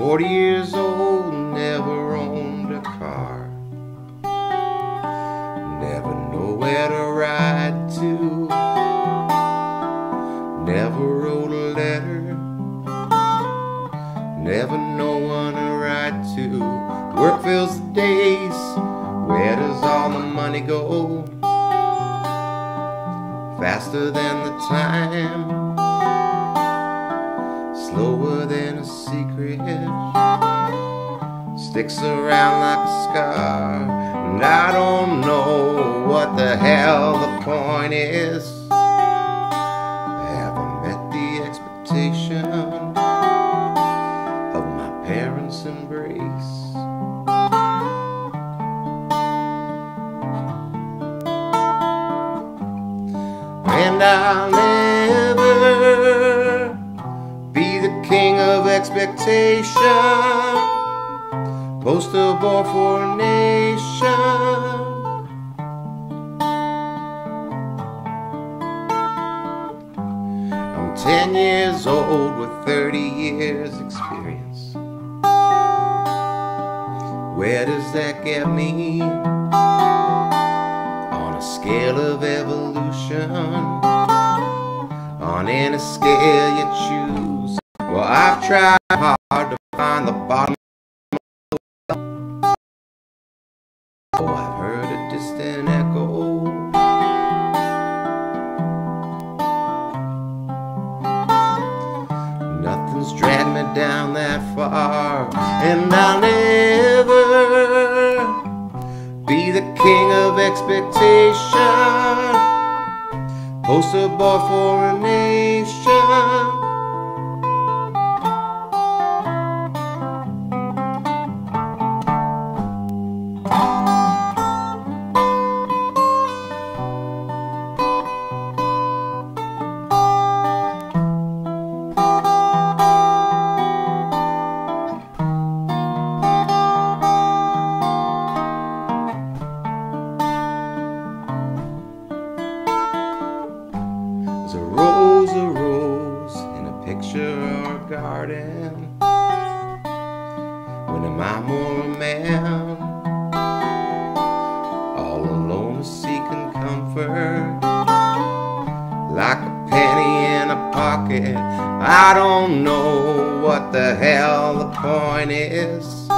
40 years old, never owned a car. Never know where to ride to. Never wrote a letter. Never know one to write to. Work fills the days. Where does all the money go? Faster than the time secret sticks around like a scar. And I don't know what the hell the point is. I have I met the expectation of my parents' embrace. And I'll the king of expectation, poster boy for a nation. I'm 10 years old with 30 years experience. Where does that get me? On a scale of evolution on any scale you choose. I've tried hard to find the bottom. Oh, I've heard a distant echo. Nothing's dragged me down that far, and I'll never be the king of expectation poster boy for a nation. There's a rose, a rose in a picture or a garden. When am I more a man? All alone seeking comfort. Like a penny in a pocket. I don't know what the hell the point is.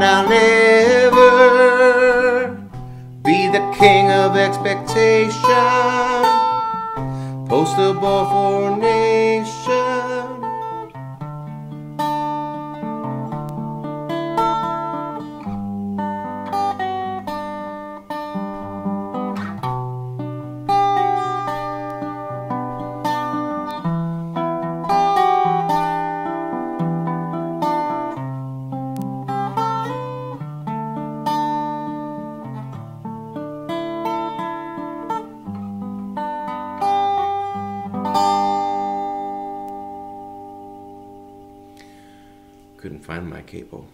And I'll never be the king of expectation, poster boy for nation. Couldn't find my capo.